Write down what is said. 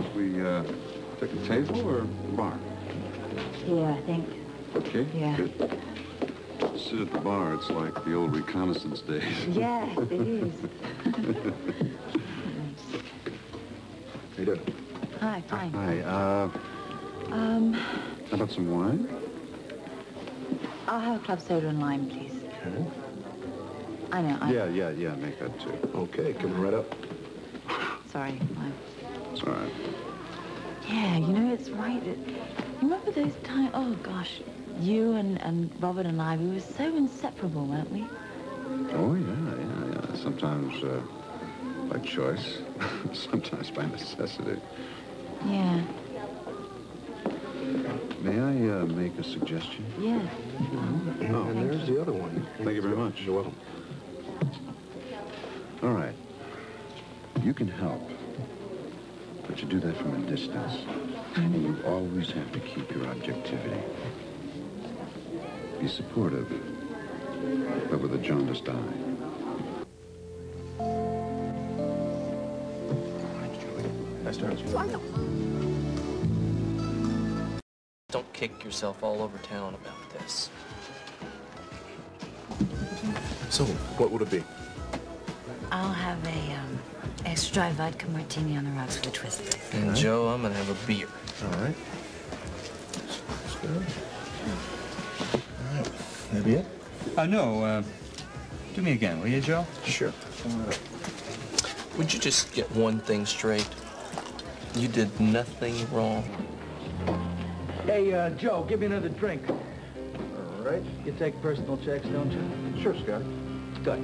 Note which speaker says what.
Speaker 1: uh, take a table or a bar?
Speaker 2: Here, I think.
Speaker 1: Okay.
Speaker 2: Yeah.
Speaker 1: Good. Sit at the bar. It's like the old reconnaissance days.
Speaker 2: Yes, it is.
Speaker 1: How you doing?
Speaker 2: Hi, fine.
Speaker 1: Hi. Uh,
Speaker 2: Um,
Speaker 1: how about some wine?
Speaker 2: I'll have a club soda and lime, please. Okay. I know, I...
Speaker 1: Yeah, yeah, yeah. Make that too.
Speaker 3: Okay, coming right up.
Speaker 2: Sorry, lime.
Speaker 1: It's all right.
Speaker 2: Yeah, you know, it's right. It, you remember those times? Oh, gosh. You and, and Robert and I, we were so inseparable, weren't we?
Speaker 1: Oh, yeah, yeah, yeah. Sometimes uh, by choice, sometimes by necessity.
Speaker 2: Yeah,
Speaker 1: May I uh, make a suggestion?
Speaker 2: yeah.
Speaker 3: Oh, and there's the other one.
Speaker 1: Thank you very much.
Speaker 3: You're welcome.
Speaker 1: All right. You can help, but you do that from a distance. And you always have to keep your objectivity. Be supportive, but with a jaundiced eye.
Speaker 3: Nice to meet you.
Speaker 4: Don't kick yourself all over town about this.
Speaker 3: So, what would it be?
Speaker 2: I'll have a um, extra dry vodka martini on the rocks with a twist. please.
Speaker 4: And Joe, I'm gonna have a beer.
Speaker 3: All right. That's good. All right. That be it?
Speaker 5: Uh, no, uh, do me again, will you, Joe?
Speaker 3: Sure.
Speaker 4: Would you just get one thing straight? You did nothing wrong.
Speaker 6: Hey, uh, Joe, give me another drink.
Speaker 3: All right.
Speaker 6: You take personal checks, don't you?
Speaker 3: Sure, Scott.
Speaker 6: Good.